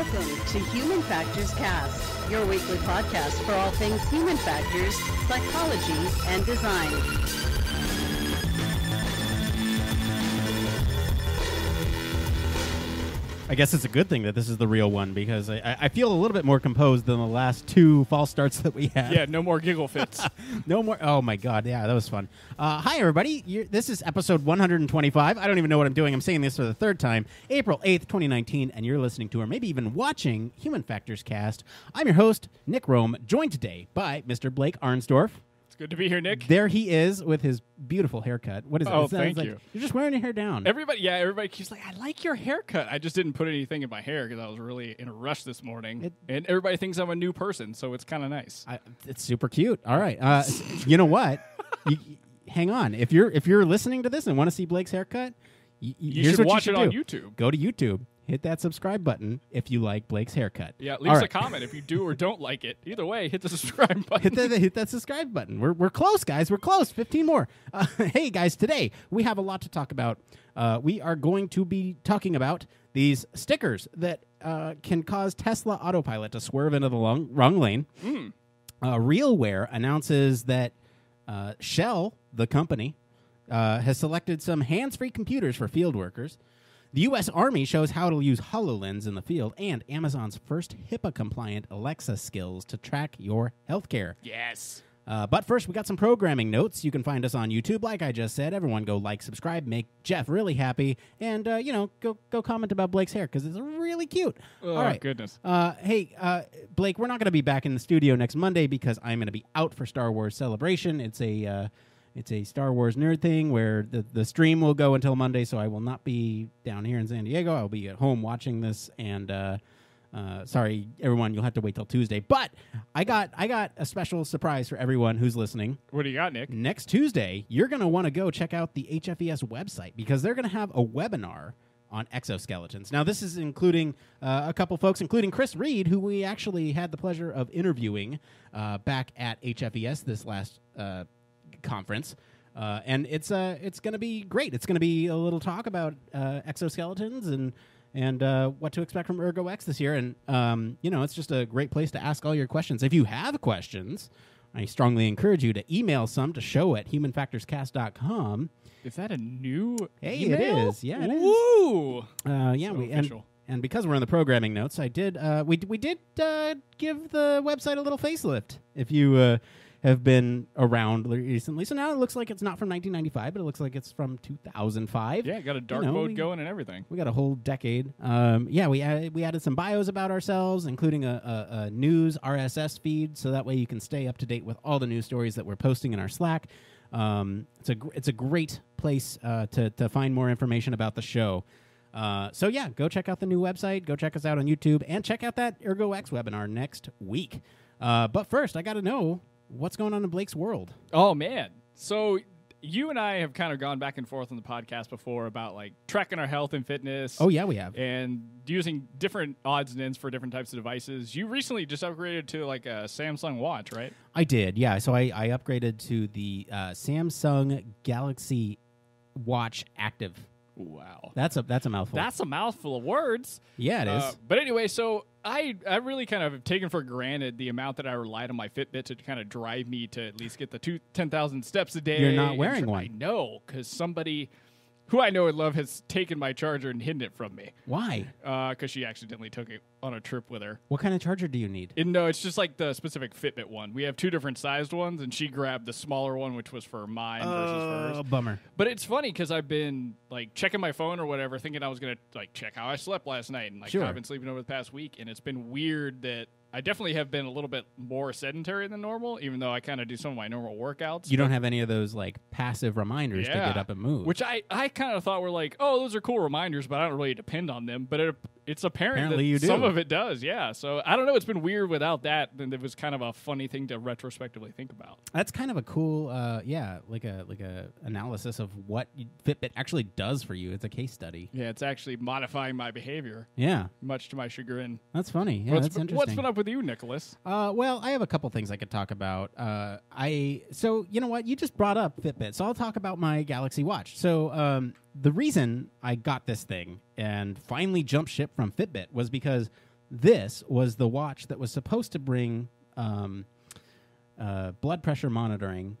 Welcome to Human Factors Cast, your weekly podcast for all things human factors, psychology, and design. I guess it's a good thing that this is the real one because I, I- feel a little bit more composed than the last two false starts that we had. Yeah, no more giggle fits. no more. Oh my god, yeah, that was fun. Uh, hi everybody, You're, this is episode 125. I don't even know what I'm doing. I'm saying this for the third time. April 8th, 2019, and you're listening to or maybe even watching Human Factors Cast. I'm your host Nick Roome, joined today by Mr. Blake Arnsdorff. Good to be here, Nick. There he is with his beautiful haircut. What is it? Oh, It's- it's thank like- you. You're just wearing your hair down. Everybody, yeah, everybody keeps like, I like your haircut. I just didn't put anything in my hair because I was really in a rush this morning, It- and everybody thinks I'm a new person, so it's kind of nice. I, it's super cute. All right. Uh, you know what? you, hang on. If you're if you're listening to this and want to see Blake's haircut, y- y- You here's should what watch you it should on. YouTube. Go to YouTube. Hit that subscribe button if you like Blake's haircut. Yeah, leave All us right. a comment if you do or don't like it. Either way, hit the subscribe button. hit, the, hit that subscribe button. We're, we're close, guys. We're close. 15 more. Uh, hey, guys, today we have a lot to talk about. Uh, we are going to be talking about these stickers that uh, can cause Tesla autopilot to swerve into the long, wrong lane. Uh, RealWear announces that uh, Shell, the company, uh, has selected some hands free computers for field workers. The U.S. Army shows how to use HoloLens in the field, and Amazon's first HIPAA compliant Alexa skills to track your healthcare. yes. Uh, but first, we got some programming notes. You can find us on YouTube, like I just said. Everyone, go like, subscribe, make Jeff really happy, and uh, you know, go go comment about Blake's hair because it's really cute. Oh, All right, goodness. Uh, hey, uh, Blake, we're not going to be back in the studio next Monday because I'm going to be out for Star Wars Celebration. It's a uh, it's a Star Wars nerd thing where the the stream will go until Monday, so I will not be down here in San Diego. I'll be at home watching this, and uh, uh, sorry, everyone, you'll have to wait till Tuesday. But I got I got a special surprise for everyone who's listening What do you got, Nick? next Tuesday, you're going to want to go check out the HFES website because they're going to have a webinar on exoskeletons. Now, this is including uh, a couple folks, including Chris Reed, who we actually had the pleasure of interviewing uh, back at HFES this last uh, conference. Uh, and it's uh, it's going to be great. It's going to be a little talk about uh, exoskeletons and and uh, what to expect from ErgoX this year. And um, you know, it's just a great place to ask all your questions. If you have questions, I strongly encourage you to email some to show at humanfactorscast.com. Is that a new? Hey, email? is. Yeah, it is. Woo! Uh, yeah, So we and, official. and because we're in the programming notes, I did uh, we d- we did uh, give the website a little facelift. If you uh, have been around recently, so now it looks like it's not from 1995, but it looks like it's from 2005. Yeah, got a dark know, mode we- going and everything. We got a whole decade. Um, yeah, we added, we added some bios about ourselves, including a, a, a news RSS feed, so that way you can stay up to date with all the news stories that we're posting in our Slack. Um, it's a gr- it's a great place uh, to to find more information about the show. Uh, so yeah, go check out the new website. Go check us out on YouTube, and check out that ErgoX webinar next week. Uh, but first, I got to know what's going on in Blake's world. Oh man. So you and I have kind of gone back and forth on the podcast before about like tracking our health and fitness. Oh yeah, we have. and using different odds and ends for different types of devices. You recently just upgraded to like a Samsung watch, right? I did, yeah. So I, I upgraded to the uh, Samsung Galaxy Watch Active. Wow. That's a that's a mouthful. That's a mouthful of words. yeah, it is. Uh, but anyway, so I I really kind of have taken for granted the amount that I relied on my Fitbit to kind of drive me to at least get the two, 10,000 steps a day. You're not wearing one. I know, because somebody who I know and love has taken my charger and hidden it from me Why? Uh, because she accidentally took it on a trip with her. What kind of charger do you need? And no, it's just like the specific Fitbit one. We have two different sized ones, and she grabbed the smaller one, which was for mine versus oh, hers. bummer. But it's funny because I've been like checking my phone or whatever, thinking I was gonna like check how I slept last night, and like Sure. I've been sleeping over the past week, and it's been weird that I definitely have been a little bit more sedentary than normal, even though I kind of do some of my normal workouts. You don't have any of those like passive reminders to get up and move. Which I, I kind of thought were like, oh, those are cool reminders, but I don't really depend on them. But it, it's apparent Apparently that you do. some of it does, yeah. So I don't know. It's been weird without that. Then it was kind of a funny thing to retrospectively think about. That's kind of a cool, uh, yeah, like a like a analysis of what you- Fitbit actually does for you. It's a case study. Yeah, it's actually modifying my behavior, Yeah, much to my chagrin. that's funny. Yeah, what's, that's interesting. what's been up with you, Nicholas? Uh, well, I have a couple things I could talk about. Uh, I so you know what you just brought up Fitbit, so I'll talk about my Galaxy Watch. So um, the reason I got this thing and finally jumped ship from Fitbit was because this was the watch that was supposed to bring um, uh, blood pressure monitoring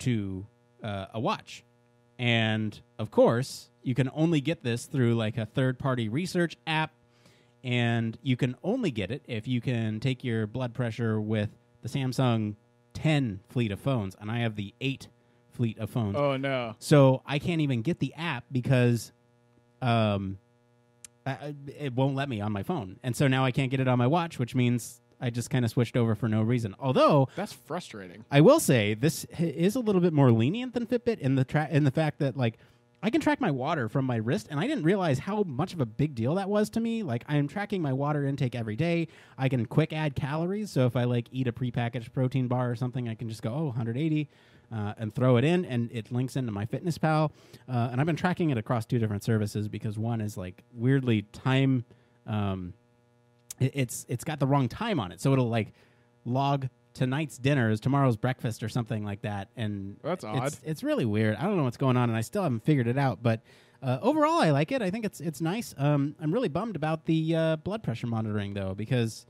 to uh, a watch. And of course, you can only get this through like a third party research app. And you can only get it if you can take your blood pressure with the Samsung 10 fleet of phones. And I have the 8 fleet of phones. Oh no. So I can't even get the app because um, I, it won't let me on my phone. And so now I can't get it on my watch, which means I just kind of switched over for no reason. Although That's frustrating. I will say this is a little bit more lenient than Fitbit in the tra- in the fact that like I can track my water from my wrist, and I didn't realize how much of a big deal that was to me. Like I am tracking my water intake every day. I can quick add calories, so if I like eat a prepackaged protein bar or something, I can just go oh 180 uh, and throw it in, and it links into MyFitnessPal. Uh, and I've been tracking it across two different services because one is like weirdly time. Um, it- it's it's got the wrong time on it, so it'll like log tonight's dinner as tomorrow's breakfast or something like that. And That's it's, odd. It's really weird. I don't know what's going on, and I still haven't figured it out. But uh, overall, I like it. I think it's it's nice. Um, I'm really bummed about the uh, blood pressure monitoring though, because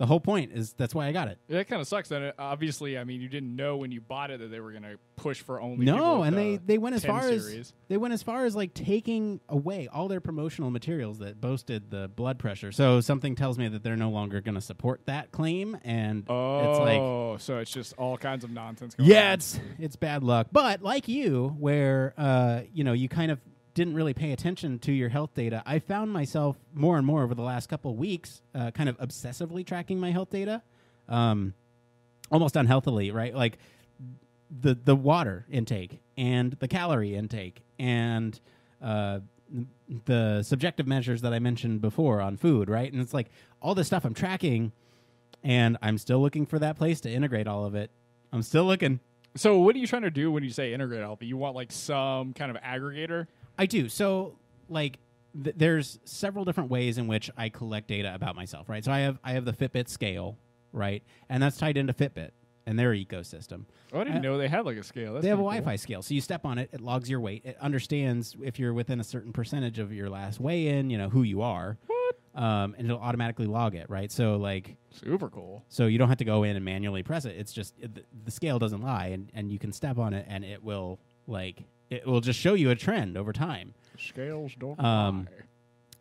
the whole point is that's why I got it. That kind of sucks. Then uh, obviously, I mean, you didn't know when you bought it that they were going to push for only No, and the they they went as far series. as they went as far as like taking away all their promotional materials that boasted the blood pressure. So something tells me that they're no longer going to support that claim, and Oh, it's like so it's just all kinds of nonsense. Going yeah, on. it's it's bad luck. But like you, where uh, you know you kind of didn't really pay attention to your health data, I found myself more and more over the last couple weeks, uh, kind of obsessively tracking my health data, um, almost unhealthily, right? Like the the water intake and the calorie intake and uh, the subjective measures that I mentioned before on food, right? And it's like all this stuff I'm tracking, and I'm still looking for that place to integrate all of it. I'm still looking. So, what are you trying to do when you say integrate healthy? You want like some kind of aggregator? I do. So, like, th- there's several different ways in which I collect data about myself, right? So I have I have the Fitbit scale, right, and that's tied into Fitbit and their ecosystem. Oh, I didn't Uh, know they had like a scale. That's they have a cool. Wi-Fi scale, so you step on it, it logs your weight, it understands if you're within a certain percentage of your last weigh-in, you know who you are, What? um, and it'll automatically log it, right? So like, Super cool. so you don't have to go in and manually press it. It's just it, the, the scale doesn't lie, and and you can step on it, and it will like it will just show you a trend over time. Scales don't Um, lie.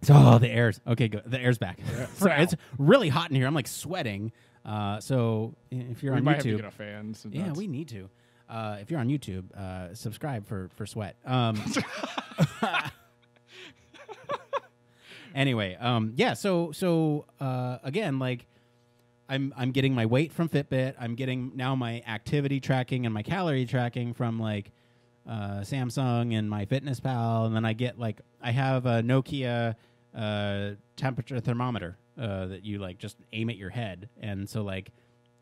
So oh, the air's okay. Good. The air's back. Sorry, it's really hot in here. I'm like sweating. Uh, so if you're we on might have to YouTube, get a fan. yeah, that's- we need to. Uh, if you're on YouTube, uh, subscribe for for sweat. Um, anyway, um, yeah. So so uh, again, like I'm I'm getting my weight from Fitbit. I'm getting now my activity tracking and my calorie tracking from like uh, Samsung and MyFitnessPal, and then I get like I have a Nokia uh, temperature thermometer uh, that you like just aim at your head, and so like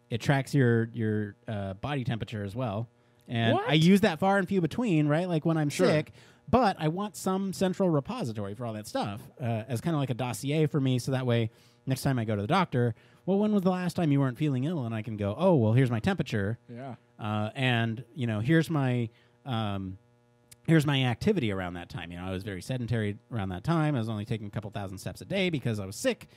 it tracks your your uh, body temperature as well. And What? I use that far and few between, right? Like when I'm Sure. sick, but I want some central repository for all that stuff uh, as kind of like a dossier for me, so that way next time I go to the doctor, well, when was the last time you weren't feeling ill? And I can go, oh, well, here's my temperature, Yeah. uh, and you know, here's my um, here's my activity around that time. You know, I was very sedentary around that time. I was only taking a couple thousand steps a day because I was sick,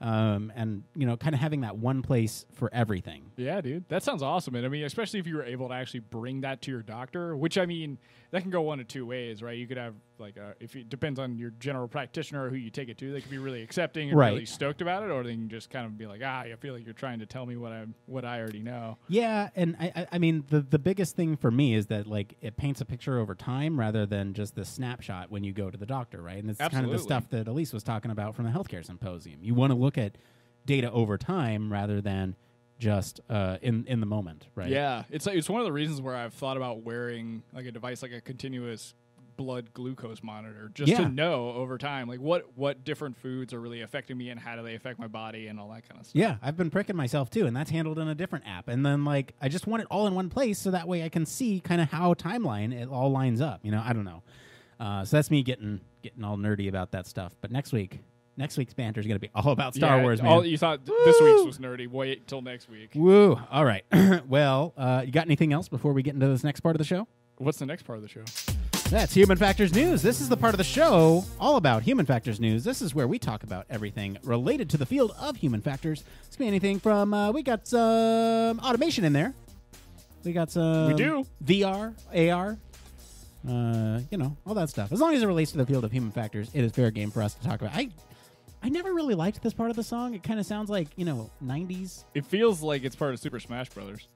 um, and you know, kind of having that one place for everything. Yeah, dude. That sounds awesome. And I mean, especially if you were able to actually bring that to your doctor, which I mean, that can go one of two ways, right? You could have like a, if it depends on your general practitioner or who you take it to, they could be really accepting and Right. really stoked about it, or they can just kind of be like, ah, I feel like you're trying to tell me what I what I already know. Yeah, and I, I, I mean, the the biggest thing for me is that like it paints a picture over time rather than just the snapshot when you go to the doctor, right? And it's kind of the stuff that Elise was talking about from the healthcare symposium. You want to look at data over time rather than just uh, in in the moment, right? Yeah, it's like, it's one of the reasons where I've thought about wearing like a device like a continuous blood glucose monitor just Yeah. to know over time like what what different foods are really affecting me and how do they affect my body and all that kind of stuff. Yeah, I've been pricking myself too, and that's handled in a different app. And then like I just want it all in one place, so that way I can see kind of how timeline it all lines up. You know, I don't know. Uh, so that's me getting getting all nerdy about that stuff. But next week, next week's banter is going to be all about Star Yeah, Wars, man. All, you thought th- this Woo! week's was nerdy. Wait till next week. Woo! All right. well, uh, you got anything else before we get into this next part of the show? What's the next part of the show? That's Human Factors News. This is the part of the show all about Human Factors News. This is where we talk about everything related to the field of human factors. It's going to be anything from uh, we got some automation in there. We got some We do. VR, AR, uh, you know, all that stuff. As long as it relates to the field of human factors, it is fair game for us to talk about. I I never really liked this part of the song. It kind of sounds like, you know, 90s. It feels like it's part of Super Smash Brothers.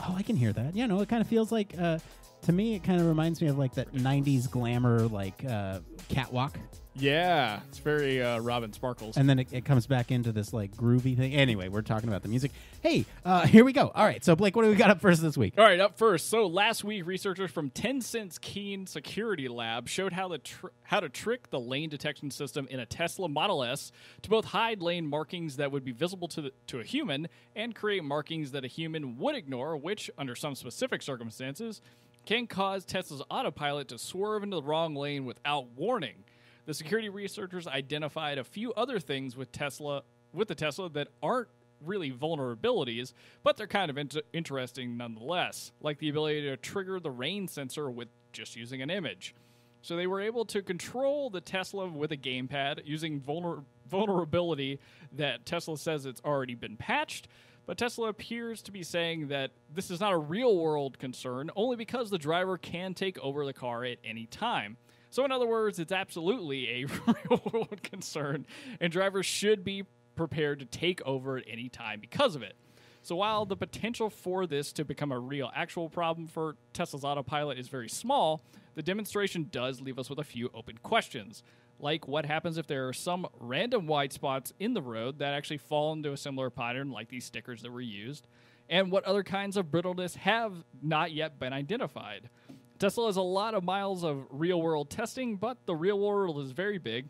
Oh, I can hear that. Yeah, no, it kind of feels like uh to me it kind of reminds me of like that 90s glamour like uh catwalk Yeah, it's very uh, Robin Sparkles. and then it, it comes back into this like groovy thing. Anyway, we're talking about the music. Hey, uh here we go. All right. So Blake, what do we got up first this week? All right, up first. So last week, researchers from Tencent's Keen Security Lab showed how the tr- how to trick the lane detection system in a Tesla Model S to both hide lane markings that would be visible to the, to a human and create markings that a human would ignore, which, under some specific circumstances, can cause Tesla's autopilot to swerve into the wrong lane without warning. The security researchers identified a few other things with Tesla with the Tesla that aren't really vulnerabilities, but they're kind of inter- interesting nonetheless, like the ability to trigger the rain sensor with just using an image. So they were able to control the Tesla with a gamepad using vulner- vulnerability that Tesla says it's already been patched. But Tesla appears to be saying that this is not a real world concern only because the driver can take over the car at any time. So, in other words, it's absolutely a real world concern, and drivers should be prepared to take over at any time because of it. So, while the potential for this to become a real actual problem for Tesla's autopilot is very small, the demonstration does leave us with a few open questions. Like, what happens if there are some random white spots in the road that actually fall into a similar pattern, like these stickers that were used? And what other kinds of brittleness have not yet been identified? Tesla has a lot of miles of real world testing, but the real world is very big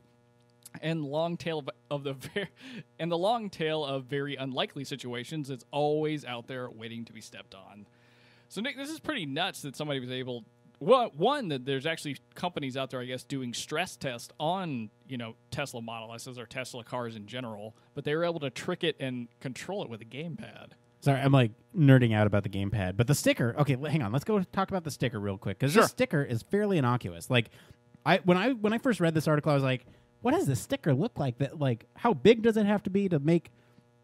and long tail of, of the ver- and the long tail of very unlikely situations is always out there waiting to be stepped on. So Nick, this is pretty nuts that somebody was able. Well, one that there's actually companies out there, I guess, doing stress tests on you know Tesla Model S's or Tesla cars in general, but they were able to trick it and control it with a gamepad. Sorry, I'm like nerding out about the gamepad, but the sticker. Okay, hang on. Let's go talk about the sticker real quick because Sure. this sticker is fairly innocuous. Like, I when I when I first read this article, I was like, "What does this sticker look like? That like, how big does it have to be to make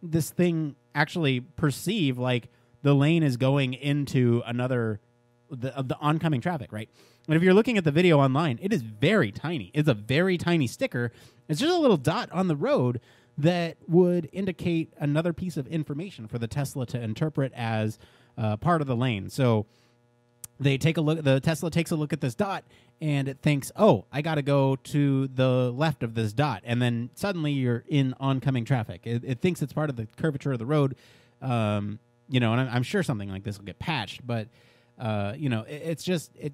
this thing actually perceive like the lane is going into another the of the oncoming traffic, right?" And if you're looking at the video online, it is very tiny. It's a very tiny sticker. It's just a little dot on the road that would indicate another piece of information for the Tesla to interpret as uh, part of the lane. So they take a look. The Tesla takes a look at this dot, and it thinks, "Oh, I got to go to the left of this dot," and then suddenly you're in oncoming traffic. It, it thinks it's part of the curvature of the road. Um, you know, and I'm, I'm sure something like this will get patched, but uh, you know, it, it's just it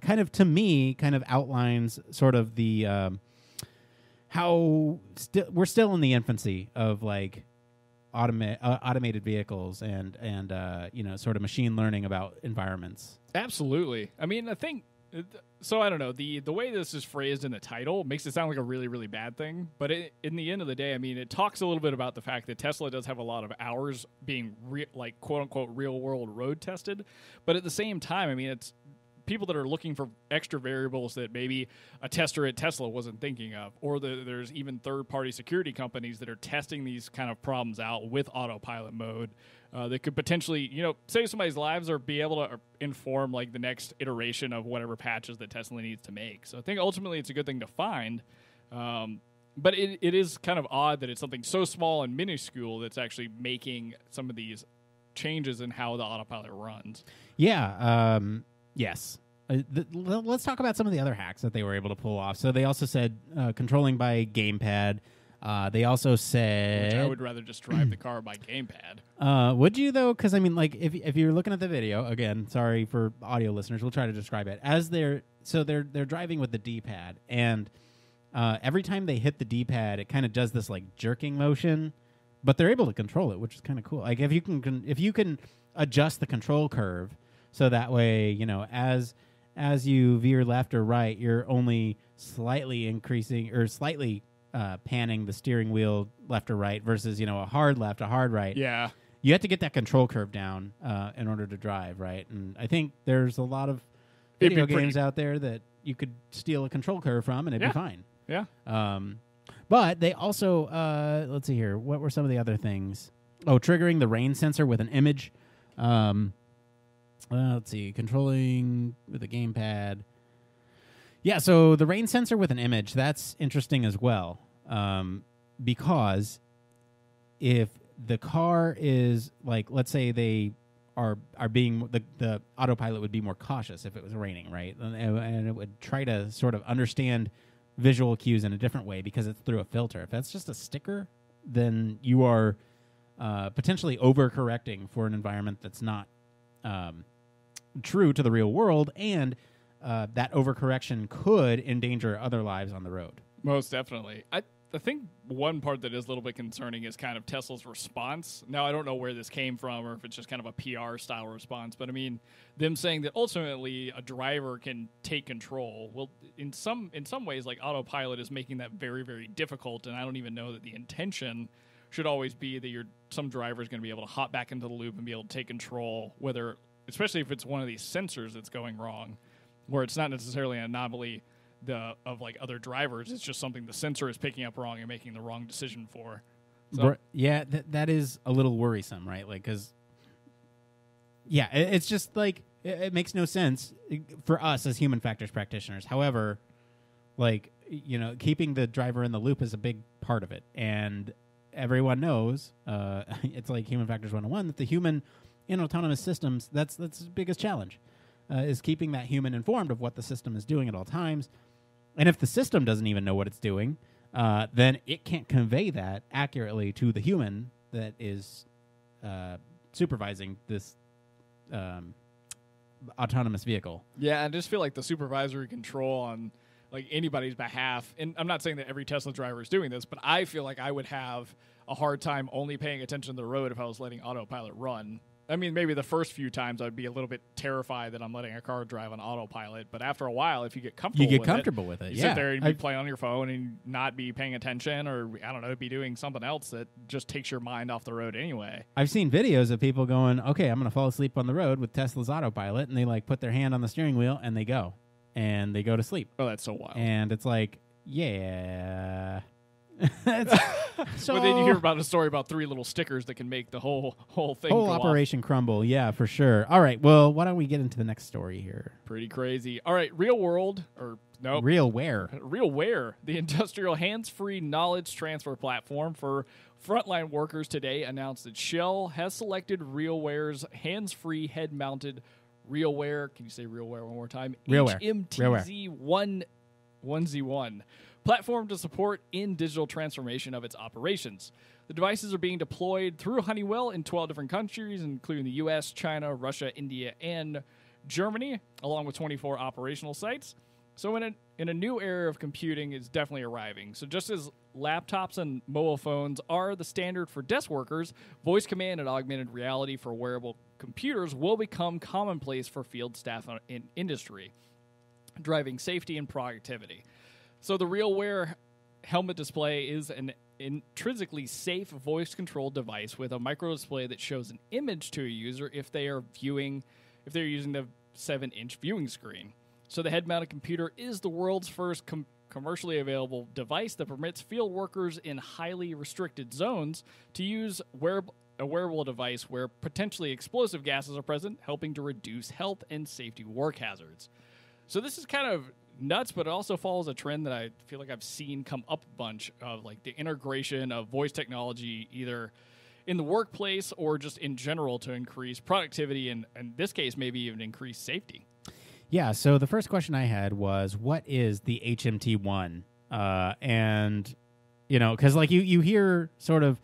kind of to me kind of outlines sort of the um, how still we're still in the infancy of like automa- uh, automated vehicles and and uh, you know sort of machine learning about environments. Absolutely. I mean, I think so. I don't know the the way this is phrased in the title makes it sound like a really really bad thing. But it, in the end of the day, I mean, it talks a little bit about the fact that Tesla does have a lot of hours being re- like quote unquote real world road tested. But at the same time, I mean, it's people that are looking for extra variables that maybe a tester at Tesla wasn't thinking of, or the, there's even third party security companies that are testing these kind of problems out with autopilot mode uh, that could potentially, you know, save somebody's lives or be able to uh, inform like the next iteration of whatever patches that Tesla needs to make. So I think ultimately it's a good thing to find. Um, but it, it is kind of odd that it's something so small and minuscule that's actually making some of these changes in how the autopilot runs. Yeah. Um, yes. Uh, th- let's talk about some of the other hacks that they were able to pull off. So they also said uh, controlling by gamepad. Uh, they also Which said, I would rather just drive the car by gamepad. uh, would you though? Because I mean, like, if if you're looking at the video again, sorry for audio listeners, we'll try to describe it as they're so they're they're driving with the D-pad, and uh, every time they hit the D-pad, it kind of does this like jerking motion, but they're able to control it, which is kind of cool. Like if you can, can if you can adjust the control curve so that way you know as as you veer left or right, you're only slightly increasing or slightly uh, panning the steering wheel left or right versus you know a hard left, a hard right. Yeah. You have to get that control curve down uh, in order to drive, right? And I think there's a lot of video games out there that you could steal a control curve from, and it'd Yeah. be fine. Yeah. Um, but they also uh, let's see here. What were some of the other things? Oh, triggering the rain sensor with an image. Um, uh, let's see, controlling with a gamepad. Yeah, so the rain sensor with an image that's interesting as well, um, because if the car is like, let's say they are are being the the autopilot would be more cautious if it was raining, right? And, and it would try to sort of understand visual cues in a different way because it's through a filter. If that's just a sticker, then you are uh, potentially overcorrecting for an environment that's not um, true to the real world, and uh, that overcorrection could endanger other lives on the road. Most definitely. I I think one part that is a little bit concerning is kind of Tesla's response. Now I don't know where this came from or if it's just kind of a PR style response, but I mean them saying that ultimately a driver can take control. Well, in some in some ways like autopilot is making that very very difficult and I don't even know that the intention should always be that you're some driver is going to be able to hop back into the loop and be able to take control whether especially if it's one of these sensors that's going wrong where it's not necessarily an anomaly the of like other drivers. It's just something the sensor is picking up wrong and making the wrong decision for. So, yeah, th- that is a little worrisome, right? Like, because yeah, it, it's just like it, it makes no sense for us as human factors practitioners. However, like you know, keeping the driver in the loop is a big part of it, and everyone knows uh, it's like human factors 101 that the human in autonomous systems that's that's the biggest challenge uh, is keeping that human informed of what the system is doing at all times and if the system doesn't even know what it's doing, uh, then it can't convey that accurately to the human that is uh, supervising this um, autonomous vehicle. yeah, I just feel like the supervisory control on like anybody's behalf, and I'm not saying that every Tesla driver is doing this, but I feel like I would have a hard time only paying attention to the road if I was letting autopilot run. I mean, maybe the first few times I'd be a little bit terrified that I'm letting a car drive on autopilot, but after a while, if you get comfortable, with it. You get with comfortable with it. you yeah, sit there and be I- playing on your phone and not be paying attention, or I don't know, be doing something else that just takes your mind off the road anyway. I've seen videos of people going, "Okay, I'm going to fall asleep on the road with Tesla's autopilot," and they like put their hand on the steering wheel and they go, and they go to sleep, Oh, that's so wild. and it's like, yeah. So but then you hear about a story about three little stickers that can make the whole whole thing whole go off. operation crumble. Yeah, for sure. All right, well, why don't we get into the next story here? Pretty crazy. All right, real world or no, Real where? RealWear, the industrial hands-free knowledge transfer platform for frontline workers today announced that Shell has selected RealWear's hands-free head-mounted RealWear. Can you say RealWear one more time? RealWear. HMTZ one one Z one platform to support in digital transformation of its operations. The devices are being deployed through Honeywell in 12 different countries, including the U.S., China, Russia, India, and Germany, along with 24 operational sites. So, in a in a new era of computing, is definitely arriving. So, just as laptops and mobile phones are the standard for desk workers, voice command and augmented reality for wearable computers will become commonplace for field staff in industry, driving safety and productivity. So, the RealWear helmet display is an intrinsically safe voice controlled device with a micro display that shows an image to a user if they are viewing if they're using the 7 inch viewing screen. So the head mounted computer is the world's first com- commercially available device that permits field workers in highly restricted zones to use wearable, a wearable device where potentially explosive gases are present, helping to reduce health and safety work hazards. So this is kind of nuts, but it also follows a trend that I feel like I've seen come up a bunch of like the integration of voice technology either in the workplace or just in general to increase productivity and in this case maybe even increase safety. Yeah. So the first question I had was, what is the HMT one? Uh, and you know, because like you you hear sort of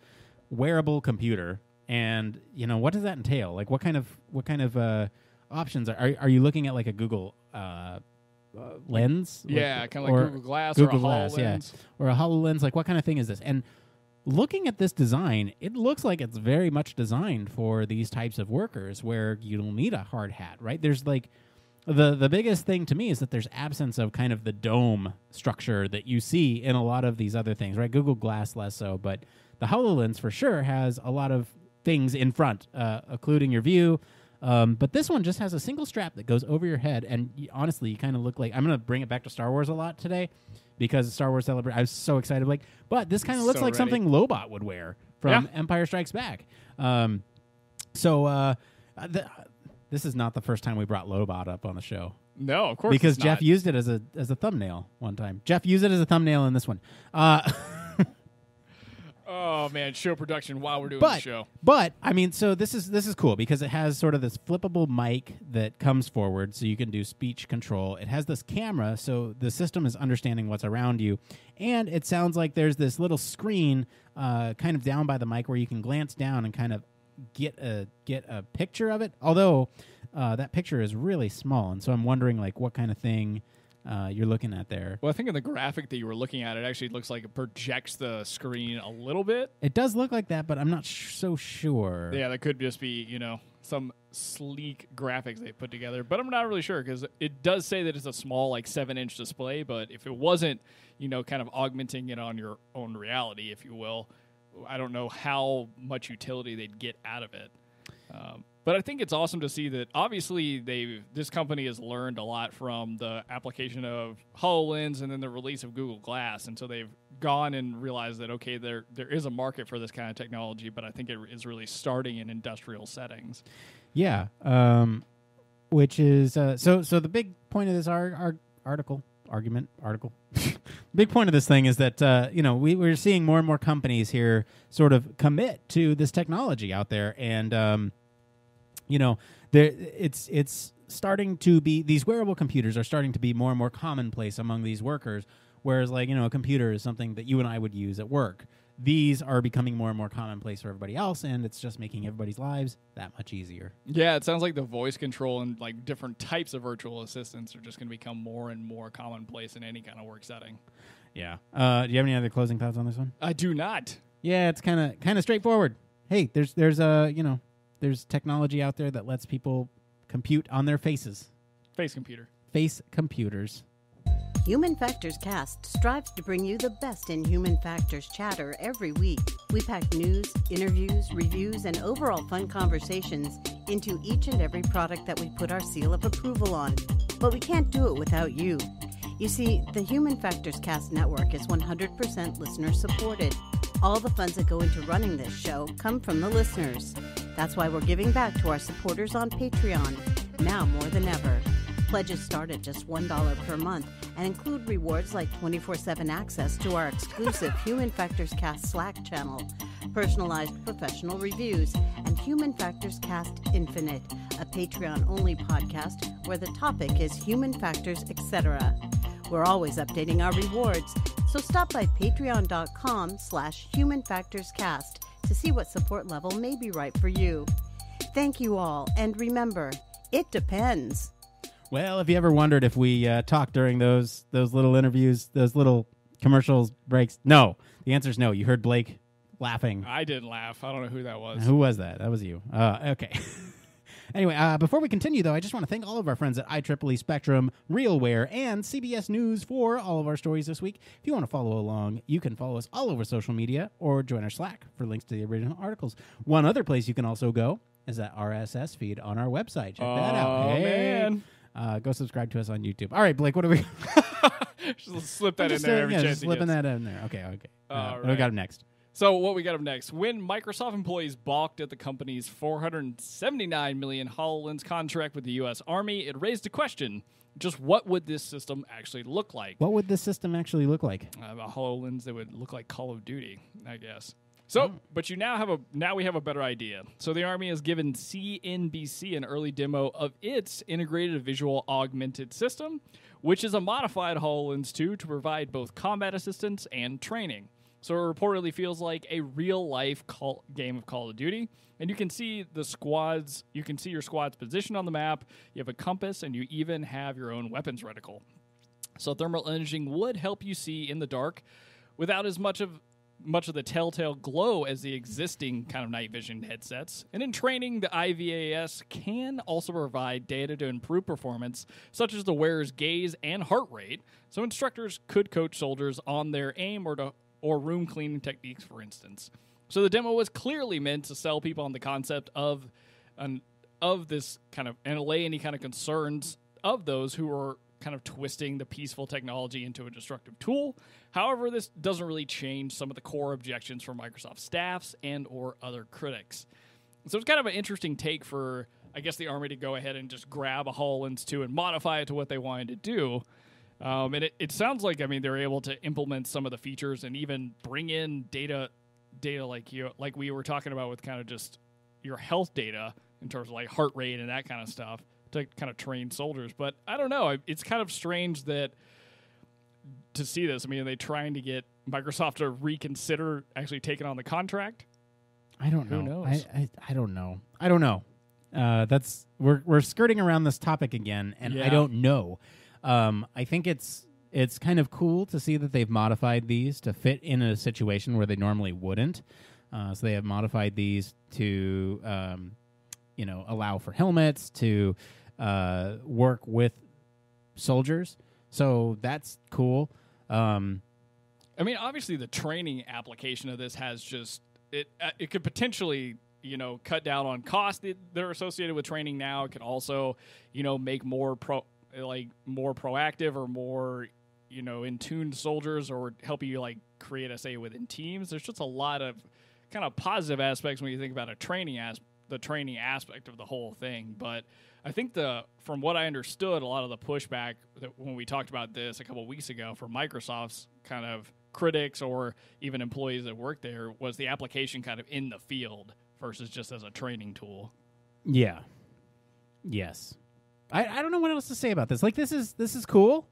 wearable computer, and you know, what does that entail? Like, what kind of what kind of uh, options are are, are you looking at? Like a Google uh, uh, lens? Yeah, Like- kind of like Google Glass Google or a Glass, yeah. Or a HoloLens? Like, what kind of thing is this? And looking at this design, it looks like it's very much designed for these types of workers where you don't need a hard hat, right? There's like the the biggest thing to me is that there's absence of kind of the dome structure that you see in a lot of these other things, right? Google Glass less so, but the HoloLens for sure has a lot of things in front, uh, occluding your view, Um, but this one just has a single strap that goes over your head, and y- honestly, you kind of look like I'm going to bring it back to Star Wars a lot today because Star Wars Celebrate. I was so excited, like, but this kind of looks So like ready. something Lobot would wear from. Empire Strikes Back. Um, so uh, uh, th- this is not the first time we brought Lobot up on the show No, of course. Not because it's Jeff not. used it as a as a thumbnail one time. Jeff used it as a thumbnail in this one. Uh, Oh man, show production while we're doing but the show. but I mean, so this is this is cool because it has sort of this flippable mic that comes forward, so you can do speech control. It has this camera, so the system is understanding what's around you, and it sounds like there's this little screen, uh, kind of down by the mic where you can glance down and kind of get a get a picture of it. Although uh, that picture is really small, and so I'm wondering like what kind of thing uh, you're looking at there. Well, I think in the graphic that you were looking at, it actually looks like it projects the screen a little bit. It does look like that, but I'm not sh- so sure. Yeah, that could just be you know some sleek graphics they put together, but I'm not really sure because it does say that it's a small like seven inch display. But if it wasn't, you know, kind of augmenting it on your own reality, if you will, I don't know how much utility they'd get out of it. Um, but I think it's awesome to see that obviously they this company has learned a lot from the application of HoloLens and then the release of Google Glass, and so they've gone and realized that okay, there there is a market for this kind of technology, but I think it is really starting in industrial settings. Yeah. Um, which is uh, so. So the big point of this ar- ar- article, argument, article. big point of this thing is that uh, you know we, we're seeing more and more companies here sort of commit to this technology out there, and um, you know there it's it's starting to be these wearable computers are starting to be more and more commonplace among these workers. Whereas, like you know, a computer is something that you and I would use at work. These are becoming more and more commonplace for everybody else, and it's just making everybody's lives that much easier. Yeah, it sounds like the voice control and like different types of virtual assistants are just going to become more and more commonplace in any kind of work setting. Yeah. Uh, do you have any other closing thoughts on this one? I do not. Yeah, it's kind of kind of straightforward. Hey, there's there's uh you know there's technology out there that lets people compute on their faces, Face computer. face computers. Human Factors Cast strives to bring you the best in human factors chatter every week. We pack news, interviews, reviews, and overall fun conversations into each and every product that we put our seal of approval on. But we can't do it without you. You see, the Human Factors Cast network is 100% listener supported. All the funds that go into running this show come from the listeners. That's why we're giving back to our supporters on Patreon, now more than ever. Pledges start at just $1 per month and include rewards like 24 7 access to our exclusive Human Factors Cast Slack channel, personalized professional reviews, and Human Factors Cast Infinite, a Patreon only podcast where the topic is human factors, etc. We're always updating our rewards, so stop by patreon.com slash humanfactorscast to see what support level may be right for you. Thank you all, and remember, it depends. Well, if you ever wondered if we uh, talked during those those little interviews, those little commercials breaks, no. The answer is no. You heard Blake laughing. I didn't laugh. I don't know who that was. Who was that? That was you. Uh, okay. anyway, uh, before we continue, though, I just want to thank all of our friends at IEEE Spectrum, RealWear, and CBS News for all of our stories this week. If you want to follow along, you can follow us all over social media or join our Slack for links to the original articles. One other place you can also go is that RSS feed on our website. Check that out. Oh, Hey. man. Uh, go subscribe to us on YouTube. All right, Blake, what do we? Just slip that in just, there uh, every yeah, chance just he slipping gets. that in there. Okay, okay. Uh, All What do we right. got next? So what we got up next? When Microsoft employees balked at the company's 479 million Hololens contract with the U.S. Army, it raised a question: just what would this system actually look like? What would this system actually look like? uh, a Hololens that would look like Call of Duty, I guess. So, but you now have a now we have a better idea. So the army has given CNBC an early demo of its integrated visual augmented system, which is a modified Hololens 2 to provide both combat assistance and training. So it reportedly feels like a real life call, game of Call of Duty, and you can see the squads. You can see your squad's position on the map. You have a compass, and you even have your own weapons reticle. So thermal imaging would help you see in the dark without as much of much of the telltale glow as the existing kind of night vision headsets. And in training, the IVAS can also provide data to improve performance, such as the wearer's gaze and heart rate. So instructors could coach soldiers on their aim or to, or room cleaning techniques, for instance. So the demo was clearly meant to sell people on the concept of an of this kind of and allay any kind of concerns of those who are kind of twisting the peaceful technology into a destructive tool. However, this doesn't really change some of the core objections from Microsoft staffs and or other critics. So it's kind of an interesting take for I guess the army to go ahead and just grab a HoloLens 2 and modify it to what they wanted to do. Um, and it, it sounds like I mean they're able to implement some of the features and even bring in data data like you like we were talking about with kind of just your health data in terms of like heart rate and that kind of stuff to kind of train soldiers. But I don't know. It's kind of strange that to see this. I mean, are they trying to get Microsoft to reconsider actually taking on the contract? I don't Who know. knows? I, I I don't know. I don't know. Uh, that's we're we're skirting around this topic again, and I don't know. Um, I think it's it's kind of cool to see that they've modified these to fit in a situation where they normally wouldn't. Uh, so they have modified these to um, you know allow for helmets to uh, work with soldiers. So that's cool. Um, I mean, obviously, the training application of this has just it. Uh, it could potentially, you know, cut down on costs that, that are associated with training now. It could also, you know, make more pro, Uh, like more proactive or more, you know, in tuned soldiers, or help you like create SA within teams. There's just a lot of kind of positive aspects when you think about a training as the training aspect of the whole thing. But I think the from what I understood, a lot of the pushback that when we talked about this a couple weeks ago from Microsoft's kind of critics or even employees that work there was the application kind of in the field versus just as a training tool. Yeah. Yes. I, I don't know what else to say about this. Like this is this is cool.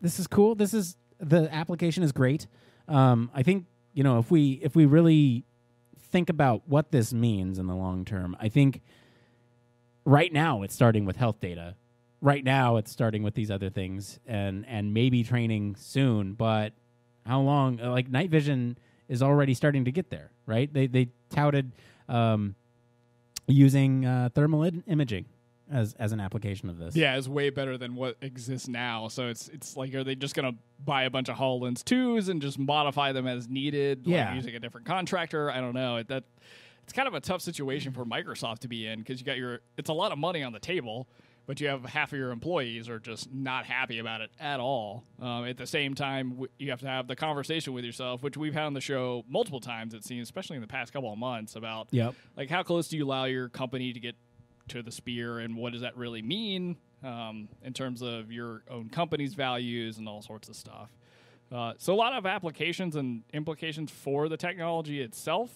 This is cool. This is the application is great. Um, I think you know if we if we really think about what this means in the long term, I think right now it's starting with health data. Right now it's starting with these other things and and maybe training soon. But how long? uh, Like night vision is already starting to get there, right? They they touted um, using uh, thermal in- imaging as as an application of this. Yeah, it's way better than what exists now. So it's it's like are they just gonna buy a bunch of Hololens twos and just modify them as needed? like Yeah. using a different contractor. I don't know. It, that it's kind of a tough situation for Microsoft to be in because you got your it's a lot of money on the table, but you have half of your employees are just not happy about it at all. Um, at the same time, w- you have to have the conversation with yourself, which we've had on the show multiple times. It seems, especially in the past couple of months, about Yep. like how close do you allow your company to get to the spear and what does that really mean um, in terms of your own company's values and all sorts of stuff. Uh, so a lot of applications and implications for the technology itself.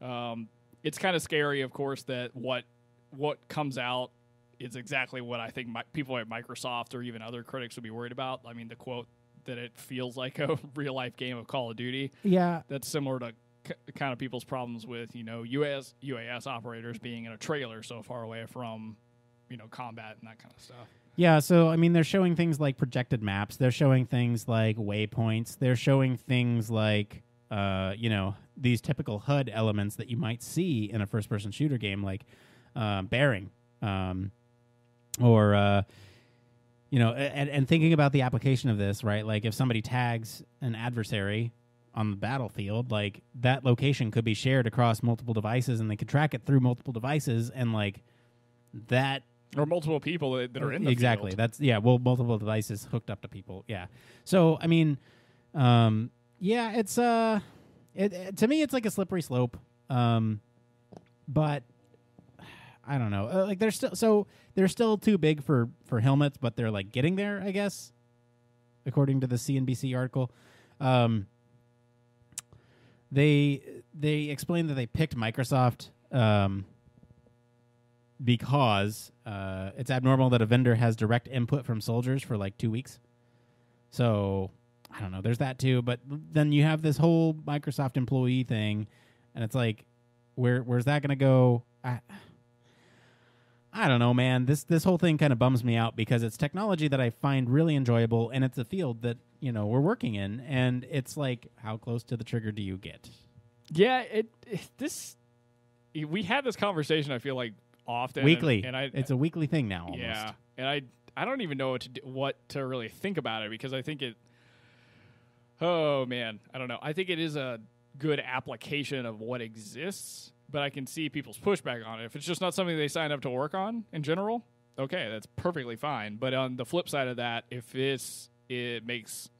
Um, it's kind of scary of course that what what comes out is exactly what i think mi- people at microsoft or even other critics would be worried about. I mean the quote that it feels like a real life game of call of duty. Yeah. that's similar to kind of people's problems with you know US UAS operators being in a trailer so far away from you know combat and that kind of stuff. Yeah, so I mean they're showing things like projected maps, they're showing things like waypoints, they're showing things like uh, you know, these typical HUD elements that you might see in a first person shooter game like uh, bearing. Um, or uh, you know, and, and thinking about the application of this, right? Like if somebody tags an adversary on the battlefield, like that location could be shared across multiple devices and they could track it through multiple devices and like that Or multiple people that, are in the exactly. field. that's yeah well multiple devices hooked up to people. Yeah. So i mean um yeah it's uh it, it- to me it's like a slippery slope um but i don't know. Uh, like they're still so they're still too big for for helmets but they're like getting there i guess according to the cnbc article. Um they they explained that they picked microsoft um because uh, it's abnormal that a vendor has direct input from soldiers for like two weeks. So I don't know. There's that too. But then you have this whole Microsoft employee thing, and it's like, where where's that going to go? I, I don't know, man. This this whole thing kind of bums me out because it's technology that I find really enjoyable, and it's a field that you know we're working in, and it's like, how close to the trigger do you get? Yeah, it, it this we had this conversation. I feel like often and- weekly. and, I it's a weekly thing now. Almost. yeah, and I I don't even know what to do, what to really think about it because I think it. Oh man, I don't know. I think it is a good application of what exists, but I can see people's pushback on it. If it's just not something they signed up to work on in general, okay, that's perfectly fine. But on the flip side of that, if it's it makes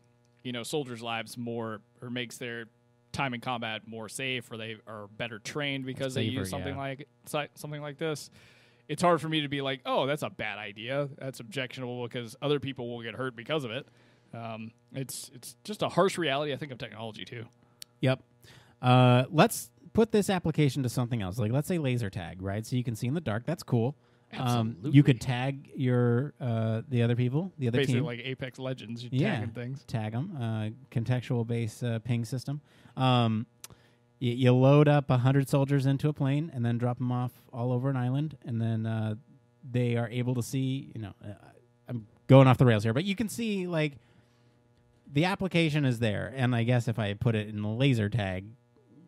you know soldiers' lives more or makes their time in combat more safe, or they are better trained because they use something yeah. like something like this. It's hard for me to be like, oh, that's a bad idea. That's objectionable because other people will get hurt because of it. Um, it's it's just a harsh reality, I think, of technology too. Yep. Uh, let's put this application to something else. Like let's say laser tag, right? So you can see in the dark. That's cool. Um, Absolutely. you could tag your uh, the other people, the other Basically, team. like Apex Legends, you Yeah. tagging things. tag them. Uh, contextual based uh, ping system. Um, you, you load up a hundred soldiers into a plane and then drop them off all over an island, and then uh, they are able to see. You know, uh, I'm going off the rails here, but you can see like the application is there, and I guess if I put it in the laser tag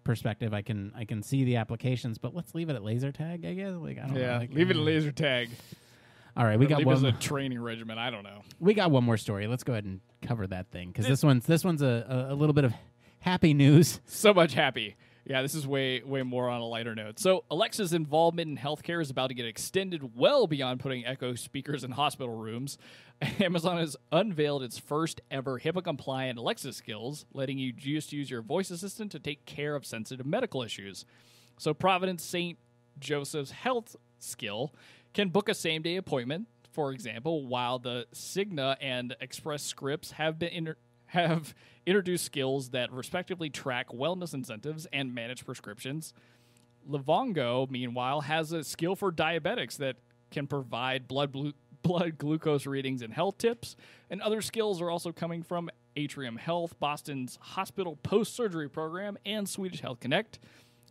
perspective, I can I can see the applications. But let's leave it at laser tag. I guess. Like I don't Yeah, know. like, leave it uh, a laser tag. All right, we got leave it as one. a training regimen. I don't know. we got one more story. Let's go ahead and cover that thing because this one's this one's a, a, a little bit of happy news. So much happy. Yeah, this is way way more on a lighter note. So Alexa's involvement in healthcare is about to get extended well beyond putting Echo speakers in hospital rooms. Amazon has unveiled its first ever HIPAA compliant Alexa skills, letting you just use your voice assistant to take care of sensitive medical issues. So Providence St. Joseph's Health skill can book a same day appointment, for example, while the Cigna and Express Scripts have been inter- have introduced skills that respectively track wellness incentives and manage prescriptions. Livongo, meanwhile, has a skill for diabetics that can provide blood blu- blood glucose readings and health tips. And other skills are also coming from Atrium Health, Boston's hospital post surgery program, and Swedish Health Connect.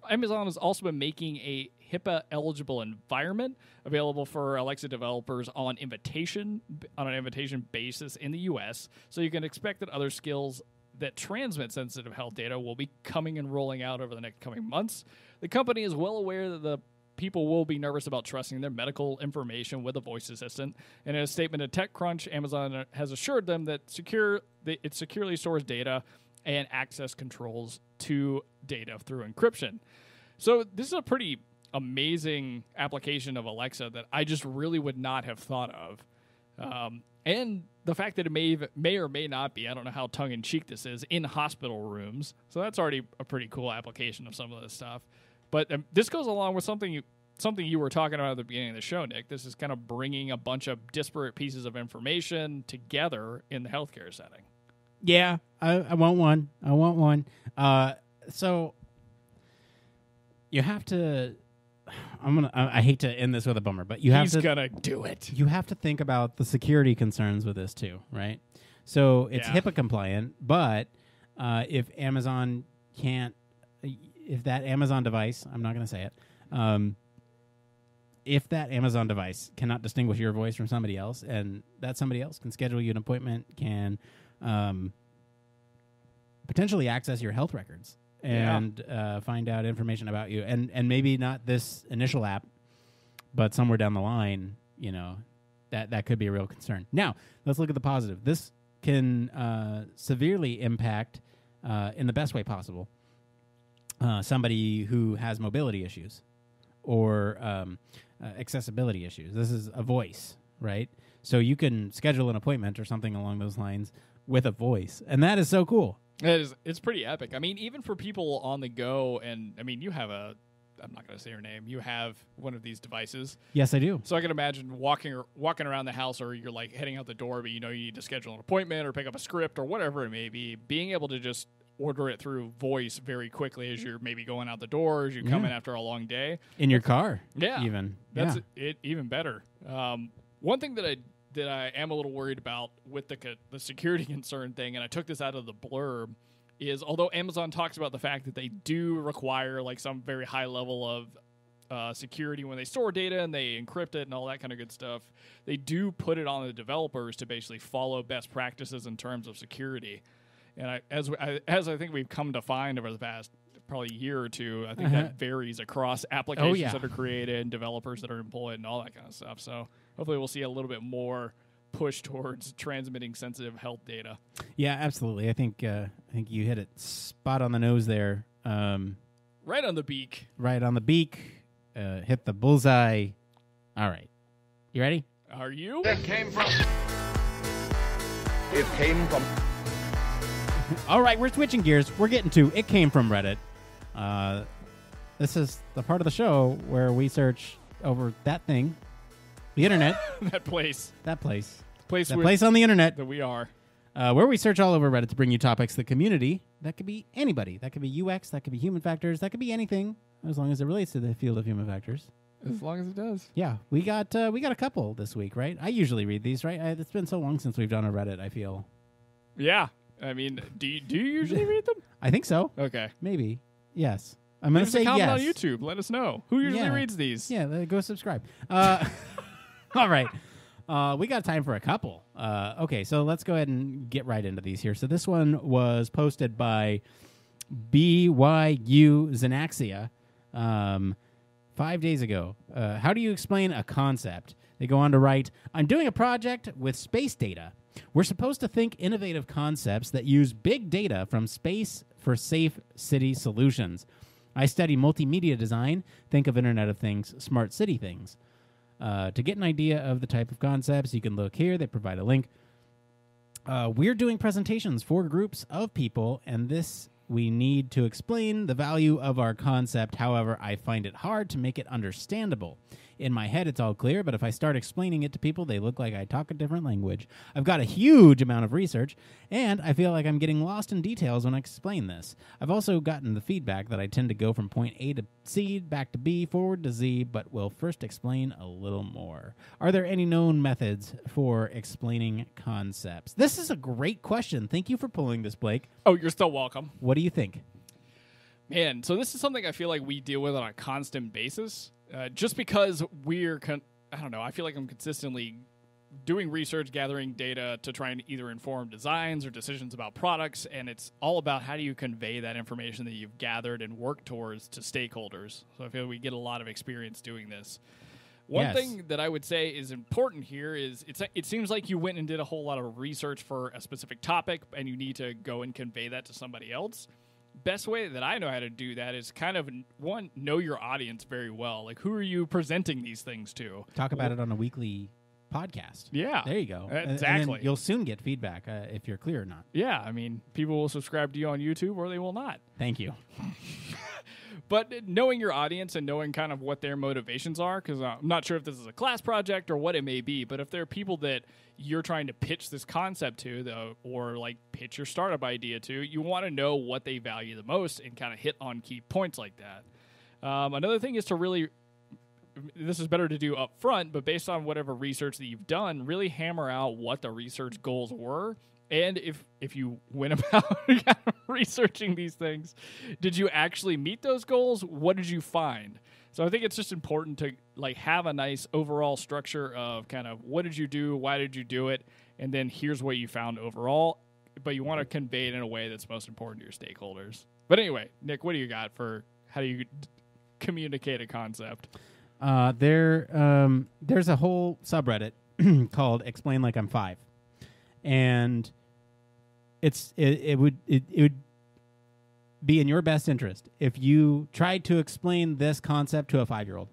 Amazon has also been making a HIPAA eligible environment available for Alexa developers on invitation on an invitation basis in the US. So you can expect that other skills that transmit sensitive health data will be coming and rolling out over the next coming months. The company is well aware that the people will be nervous about trusting their medical information with a voice assistant. And in a statement to TechCrunch, Amazon has assured them that secure that it securely stores data and access controls to data through encryption. So this is a pretty amazing application of Alexa that I just really would not have thought of. Um, and the fact that it may may or may not be, I don't know how tongue in cheek this is, in hospital rooms. So that's already a pretty cool application of some of this stuff. But um, this goes along with something you something you were talking about at the beginning of the show, Nick. This is kind of bringing a bunch of disparate pieces of information together in the healthcare setting. Yeah, I, I want one. I want one. Uh, so you have to. I'm gonna. I, I hate to end this with a bummer, but you have He's to. gonna do it. you have to think about the security concerns with this too, right? So it's Yeah. HIPAA compliant, but uh, if Amazon can't, if that Amazon device, I'm not going to say it, um, if that Amazon device cannot distinguish your voice from somebody else, and that somebody else can schedule you an appointment, can um, potentially access your health records Yeah. and uh, find out information about you, and and maybe not this initial app, but somewhere down the line, you know, that that could be a real concern. Now, let's look at the positive. This can uh, severely impact, uh, in the best way possible, uh, somebody who has mobility issues or um, uh, accessibility issues. This is a voice, right? So you can schedule an appointment or something along those lines with a voice, and that is so cool. It is. It's pretty epic. I mean, even for people on the go, and I mean, you have a. I'm not going to say her name. You have one of these devices, Yes, I do. so I can imagine walking or walking around the house, or you're like heading out the door, but you know you need to schedule an appointment or pick up a script or whatever it may be. Being able to just order it through voice very quickly as you're maybe going out the door, as you come Yeah. in after a long day. In your car, Yeah, even That's yeah. it. Even better. Um, one thing that I that I am a little worried about with the the security concern thing, and I took this out of the blurb, is although Amazon talks about the fact that they do require like some very high level of uh, security when they store data and they encrypt it and all that kind of good stuff, they do put it on the developers to basically follow best practices in terms of security. And I, as I, as I think we've come to find over the past probably year or two, I think Uh-huh. that varies across applications yeah. that are created and developers that are employed and all that kind of stuff. So hopefully we'll see a little bit more push towards transmitting sensitive health data. Yeah, absolutely. I think uh, I think you hit it spot on the nose there. Um, Right on the beak. Right on the beak. Uh, hit the bullseye. All right. You ready? Are you? It came from. It came from. All right, we're switching gears. We're getting to it came from Reddit. Uh, this is the part of the show where we search over that thing, the internet, that place. that place, Place that place on the internet, that we are. uh, where we search all over Reddit to bring you topics. The community that could be anybody. That could be UX. That could be human factors. That could be anything as long as it relates to the field of human factors. As long as it does. Yeah, we got uh, we got a couple this week, right? I usually read these, right? I, it's been so long since we've done a Reddit. I feel. Yeah. I mean, do you, do you usually read them? I think so. Okay. Maybe. Yes. I'm Leave a say comment yes. on YouTube. Let us know. Who usually Yeah. reads these? Yeah, uh, go subscribe. Uh, all right. Uh, we got time for a couple. Uh, okay, so let's go ahead and get right into these here. So this one was posted by BYU xynaxia um, five days ago. Uh, how do you explain a concept? They go on to write I'm doing a project with space data. We're supposed to think innovative concepts that use big data from space for safe city solutions. I study multimedia design. Think of Internet of Things, smart city things. Uh, to get an idea of the type of concepts, you can look here. They provide a link. Uh, we're doing presentations for groups of people, and this we need to explain the value of our concept. However, I find it hard to make it understandable. In my head, it's all clear, but if I start explaining it to people, they look like I talk a different language. I've got a huge amount of research, and I feel like I'm getting lost in details when I explain this. I've also gotten the feedback that I tend to go from point A to C, back to B, forward to Z, but will first explain a little more. Are there any known methods for explaining concepts? This is a great question. Thank you for pulling this, Blake. Oh, you're still welcome. What do you think? Man, so this is something I feel like we deal with on a constant basis. Uh, just because we're, con- I don't know, I feel like I'm consistently doing research, gathering data to try and either inform designs or decisions about products. And it's all about how do you convey that information that you've gathered and worked towards to stakeholders. So I feel we get a lot of experience doing this. One Yes. thing that I would say is important here is it's it seems like you went and did a whole lot of research for a specific topic and you need to go and convey that to somebody else. Best way that I know how to do that is kind of one know your audience very well. Like who are you presenting these things to? Talk about it on a weekly podcast. Yeah. There you go. Exactly. you'll soon get feedback uh, if you're clear or not. Yeah, I mean, people will subscribe to you on YouTube or they will not. Thank you. But knowing your audience and knowing kind of what their motivations are, because I'm not sure if this is a class project or what it may be, but if there are people that you're trying to pitch this concept to, though, or like pitch your startup idea to, you want to know what they value the most and kind of hit on key points like that. Um, another thing is to really this is better to do up front, but based on whatever research that you've done, really hammer out what the research goals were. And if if you went about researching these things, did you actually meet those goals? What did you find? So I think it's just important to like have a nice overall structure of kind of what did you do, why did you do it, and then here's what you found overall. But you want to convey it in a way that's most important to your stakeholders. But anyway, Nick, what do you got for how do you d- communicate a concept? Uh, there, um, there's a whole subreddit called "Explain Like I'm Five. And it's it, it would it, it would be in your best interest if you tried to explain this concept to a five year old.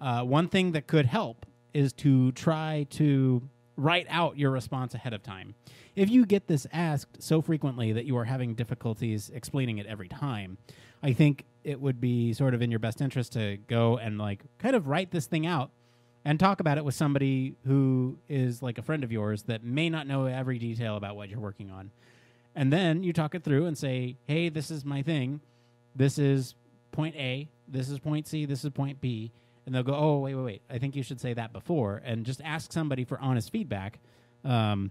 Uh, one thing that could help is to try to write out your response ahead of time. If you get this asked so frequently that you are having difficulties explaining it every time, I think it would be sort of in your best interest to go and like kind of write this thing out and talk about it with somebody who is like a friend of yours that may not know every detail about what you're working on. And then you talk it through and say, hey, this is my thing. This is point A. This is point C. This is point B. And they'll go, oh, wait, wait, wait. I think you should say that before. And just ask somebody for honest feedback. Um,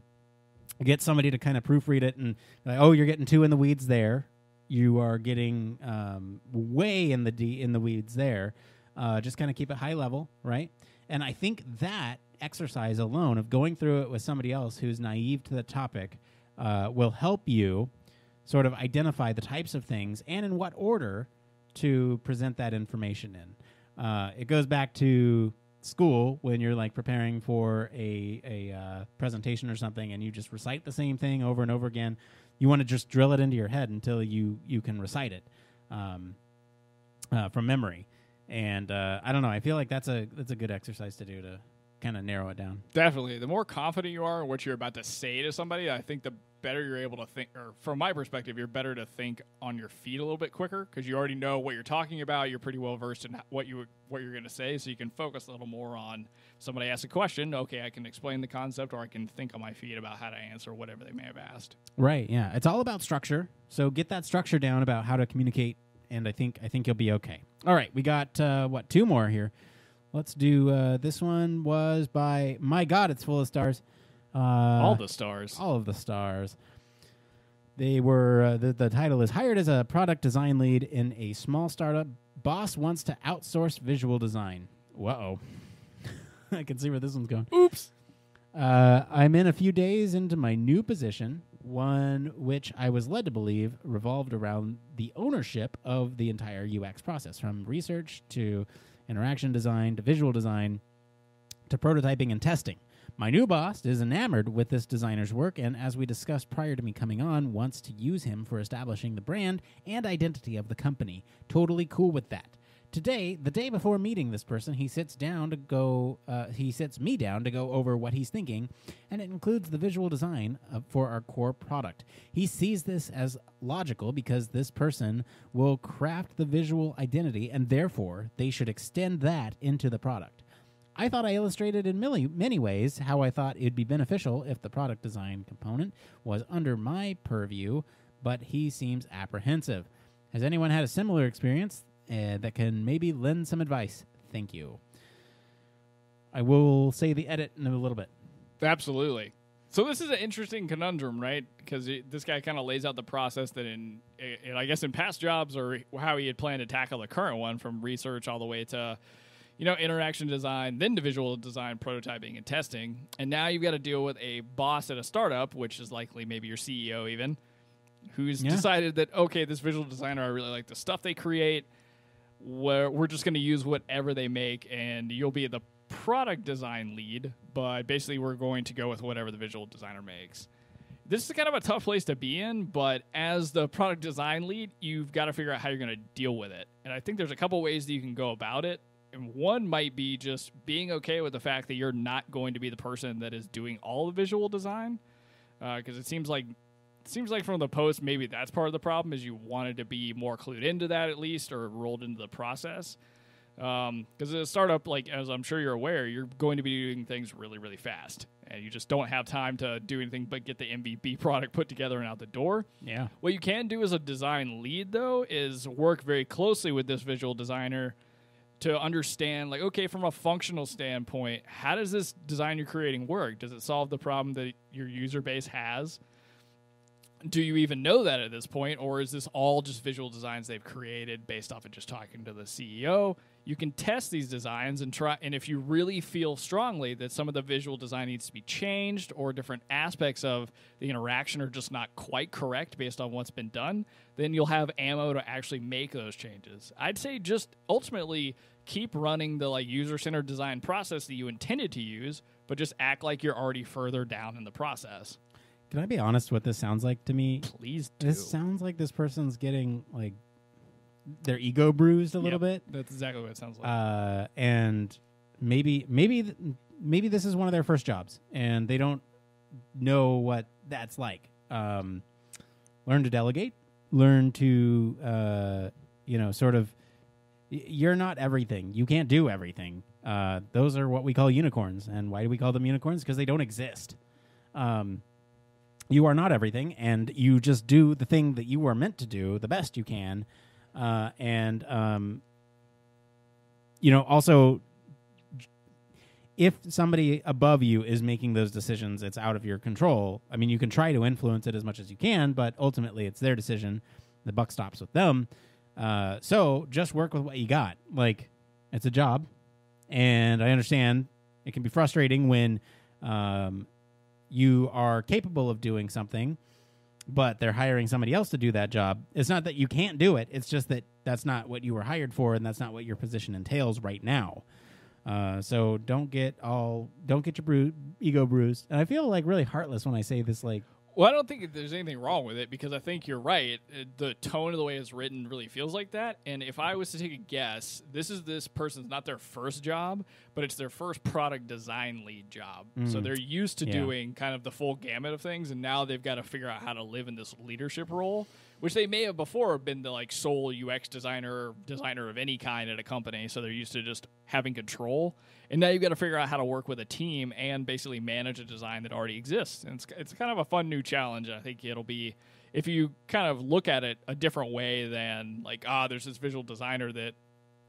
get somebody to kind of proofread it and, like, oh, you're getting too in the weeds there. You are getting um, way in the de- in the weeds there. Uh, just kind of keep it high level, right? And I think that exercise alone of going through it with somebody else who's naive to the topic uh, will help you sort of identify the types of things and in what order to present that information in. Uh, it goes back to school when you're like preparing for a a uh, presentation or something, and you just recite the same thing over and over again. You want to just drill it into your head until you you can recite it. Um, uh, from memory. And uh, I don't know. I feel like that's a that's a good exercise to do to kind of narrow it down. Definitely. The more confident you are in what you're about to say to somebody, I think the better you're able to think, or from my perspective, you're better to think on your feet a little bit quicker because you already know what you're talking about. You're pretty well versed in what you what you're going to say, so you can focus a little more on somebody asks a question. Okay, I can explain the concept, or I can think on my feet about how to answer whatever they may have asked. Right. Yeah. It's all about structure. So get that structure down about how to communicate, and I think I think you'll be okay. All right. We got uh, what two more here. Let's do uh, this one was by my God, it's full of stars. Uh, all the stars. all of the stars. They were uh, the the title is hired as a product design lead in a small startup. Boss wants to outsource visual design. Whoa, I can see where this one's going. Oops. Uh, I'm in a few days into my new position, one which I was led to believe revolved around the ownership of the entire UX process, from research to interaction design to visual design to prototyping and testing. My new boss is enamored with this designer's work, and as we discussed prior to me coming on, wants to use him for establishing the brand and identity of the company. Totally cool with that. Today, the day before meeting this person, he sits down to go. Uh, he sits me down to go over what he's thinking, and it includes the visual design for our core product. He sees this as logical because this person will craft the visual identity, and therefore they should extend that into the product. I thought I illustrated in many, many ways how I thought it'd be beneficial if the product design component was under my purview, but he seems apprehensive. Has anyone had a similar experience uh, that can maybe lend some advice? Thank you. I will say the edit in a little bit. Absolutely. So this is an interesting conundrum, right? Because this guy kind of lays out the process that in, in, I guess, in past jobs or how he had planned to tackle the current one, from research all the way to, you know, interaction design, then to visual design, prototyping, and testing. And now you've got to deal with a boss at a startup, which is likely maybe your CEO even, who's Yeah. decided that okay, this visual designer, I really like the stuff they create. Where we're just going to use whatever they make, and you'll be the product design lead, but basically we're going to go with whatever the visual designer makes. This is kind of a tough place to be in, but as the product design lead, you've got to figure out how you're going to deal with it. And I think there's a couple ways that you can go about it. And one might be just being okay with the fact that you're not going to be the person that is doing all the visual design, uh, because it seems like seems like from the post maybe that's part of the problem is you wanted to be more clued into that at least or rolled into the process um, because as a startup like as i'm sure you're aware you're going to be doing things really really fast and you just don't have time to do anything but get the mvp product put together and out the door Yeah. what you can do as a design lead, though, is work very closely with this visual designer to understand, like, okay, from a functional standpoint, how does this design you're creating work? Does it solve the problem that your user base has? Do you even know that at this point, or is this all just visual designs they've created based off of just talking to the CEO? You can test these designs and try, and if you really feel strongly that some of the visual design needs to be changed, or different aspects of the interaction are just not quite correct based on what's been done, then you'll have ammo to actually make those changes. I'd say just ultimately keep running the like user centered design process that you intended to use, but just act like you're already further down in the process. Can I be honest? What this sounds like to me? Please do. This sounds like this person's getting like their ego bruised a little Yep, bit, That's exactly what it sounds like. uh, and maybe maybe th- maybe this is one of their first jobs, and they don't know what that's like. Um, learn to delegate. Learn to uh, you know sort of. y- You're not everything. You can't do everything. Uh, those are what we call unicorns, and why do we call them unicorns? Because they don't exist. Um, you are not everything, and you just do the thing that you are meant to do the best you can. Uh, and um, you know, also, if somebody above you is making those decisions, it's out of your control. I mean, you can try to influence it as much as you can, but ultimately, it's their decision. The buck stops with them. Uh, so just work with what you got. Like, it's a job, and I understand it can be frustrating when um, you are capable of doing something, but they're hiring somebody else to do that job. It's not that you can't do it. It's just that that's not what you were hired for, and that's not what your position entails right now. Uh, so don't get all don't get your bru- ego bruised. And I feel like really heartless when I say this. Like, Well, I don't think there's anything wrong with it because I think you're right. The tone of the way it's written really feels like that. And if I was to take a guess, this is this person's not their first job, but it's their first product design lead job. So mm. they're used to Yeah. doing kind of the full gamut of things, and now they've got to figure out how to live in this leadership role, which they may have before been the like sole UX designer, designer of any kind at a company. So they're used to just having control. And now you've got to figure out how to work with a team and basically manage a design that already exists. And it's, it's kind of a fun new challenge. I think it'll be if you kind of look at it a different way than like ah, there's this visual designer that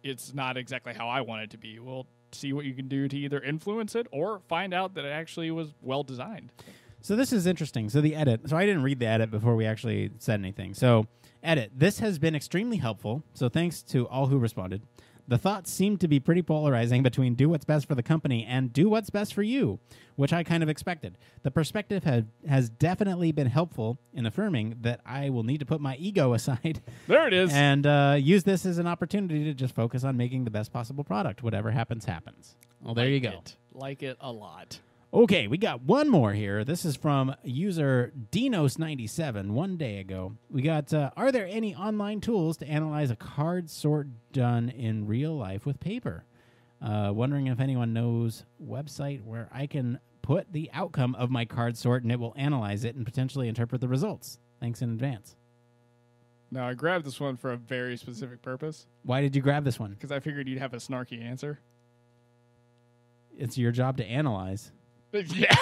it's not exactly how I want it to be. Well, see what you can do to either influence it or find out that it actually was well designed. So this is interesting. So the edit. So I didn't read the edit before we actually said anything. So edit. This has been extremely helpful. So thanks to all who responded. The thoughts seem to be pretty polarizing between do what's best for the company and do what's best for you, which I kind of expected. The perspective had, has definitely been helpful in affirming that I will need to put my ego aside There it is. and uh, use this as an opportunity to just focus on making the best possible product. Whatever happens, happens. Well, there you go. it. Like it a lot. Okay, we got one more here. This is from user Deanos97 one day ago. We got uh, Are there any online tools to analyze a card sort done in real life with paper? Uh, wondering if anyone knows website where I can put the outcome of my card sort and it will analyze it and potentially interpret the results. Thanks in advance. Now I grabbed this one for a very specific purpose Why did you grab this one? because I figured you'd have a snarky answer. It's your job to analyze. yeah.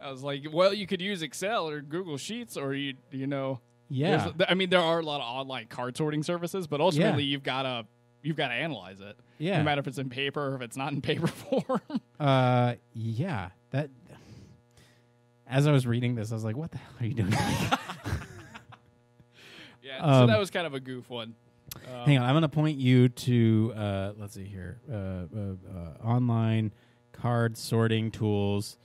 I was like, well, you could use Excel or Google Sheets, or you, you know, Yeah. I mean, there are a lot of online card sorting services, but ultimately, you've got to you've got to analyze it. Yeah. No matter if it's in paper or if it's not in paper form. Uh, yeah. That. As I was reading this, I was like, "What the hell are you doing?" yeah. so Um, that was kind of a goof one. Um, Hang on, I'm going to point you to. Uh, let's see here. Uh, uh, uh, online card sorting tools.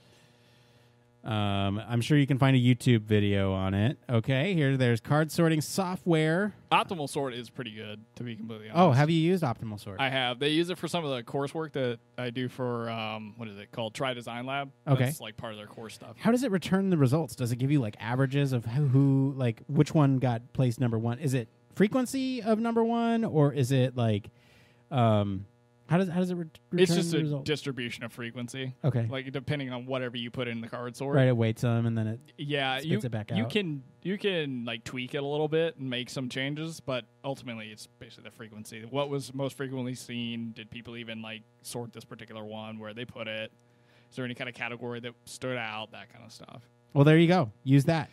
Um, I'm sure you can find a YouTube video on it. Okay, here, there's card sorting software. OptimalSort is pretty good, to be completely honest. Oh, have you used OptimalSort? I have. They use it for some of the coursework that I do for um, what is it called? Try Design Lab. Okay. That's like part of their course stuff. How does it return the results? Does it give you like averages of who, who like which one got placed number one? Is it frequency of number one, or is it like, um, how does how does it re- return It's just the a result? distribution of frequency. okay, Like depending on whatever you put in the card sort. right. It weights them and then it. Yeah, Spits you it back out. you can you can like tweak it a little bit and make some changes, but ultimately it's basically the frequency. What was most frequently seen? Did people even like sort this particular one? Where they put it? Is there any kind of category that stood out? That kind of stuff. Well, there you go. Use that.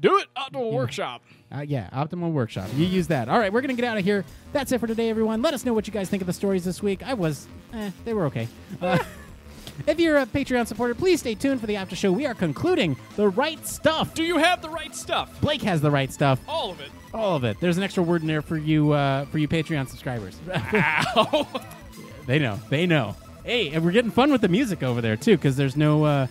Do it optimal workshop. Uh, yeah, Optimal Workshop. You use that. All right, we're going to get out of here. That's it for today, everyone. Let us know what you guys think of the stories this week. I was, eh, they were okay. Uh, if you're a Patreon supporter, please stay tuned for the after show. We are concluding the right stuff. Do you have the right stuff? Blake has the right stuff. All of it. All of it. There's an extra word in there for you, uh, for you Patreon subscribers. Ow. they know. They know. Hey, and we're getting fun with the music over there too, because there's no, uh,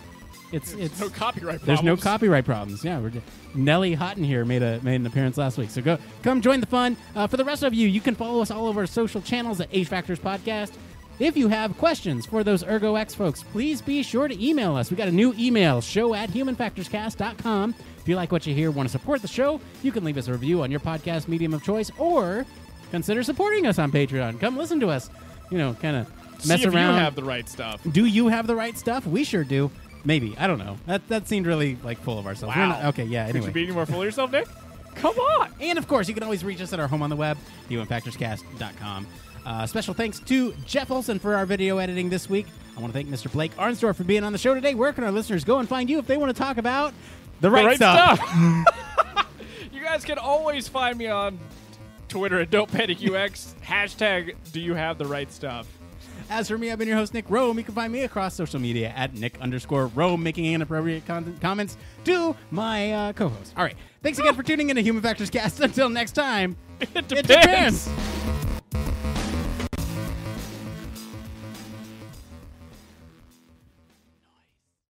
it's it's no copyright There's no copyright problems. Yeah, we're just, Nelly Houghton here made a made an appearance last week. So go come join the fun. Uh, for the rest of you, you can follow us all over our social channels at HFactorsPodcast. If you have questions for those Ergo X folks, please be sure to email us. We got a new email, show at humanfactorscast.com. If you like what you hear, want to support the show, you can leave us a review on your podcast medium of choice or consider supporting us on Patreon. Come listen to us. You know, kind of mess See if around. you have the right stuff. Do you have the right stuff? We sure do. Maybe I don't know. That that seemed really like full of ourselves. We're Wow. not- okay, yeah. Could you Anyway, be any more full of yourself, Nick? Come on. and of course, you can always reach us at our home on the web, humanfactorscast.com. Uh, special thanks to Jeff Olson for our video editing this week. I want to thank Mr. Blake Arnsdorff for being on the show today. Where can our listeners go and find you if they want to talk about the right, the right stuff? stuff. you guys can always find me on Twitter at DontPanicUX. Hashtag Do you have the right stuff? As for me, I've been your host, Nick Roome. You can find me across social media at Nick underscore Roome, making inappropriate con- comments to my uh, co host. All right. Thanks again for tuning in to Human Factors Cast. Until next time, It it depends. depends.